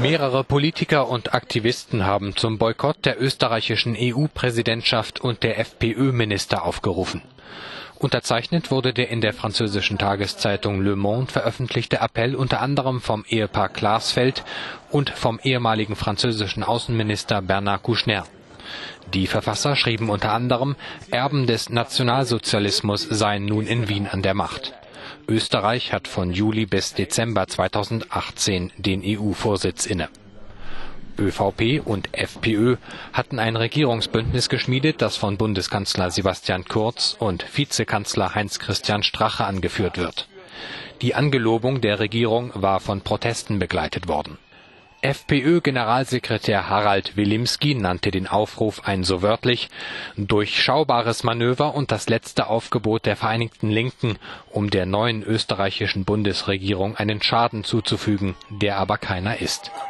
Mehrere Politiker und Aktivisten haben zum Boykott der österreichischen EU-Präsidentschaft und der FPÖ-Minister aufgerufen. Unterzeichnet wurde der in der französischen Tageszeitung Le Monde veröffentlichte Appell unter anderem vom Ehepaar Klarsfeld und vom ehemaligen französischen Außenminister Bernard Kouchner. Die Verfasser schrieben unter anderem, Erben des Nationalsozialismus seien nun in Wien an der Macht. Österreich hat von Juli bis Dezember 2018 den EU-Vorsitz inne. ÖVP und FPÖ hatten ein Regierungsbündnis geschmiedet, das von Bundeskanzler Sebastian Kurz und Vizekanzler Heinz-Christian Strache angeführt wird. Die Angelobung der Regierung war von Protesten begleitet worden. FPÖ-Generalsekretär Harald Wilimski nannte den Aufruf ein so wörtlich „ durchschaubares Manöver und das letzte Aufgebot der vereinigten Linken, um der neuen österreichischen Bundesregierung einen Schaden zuzufügen, der aber keiner ist “.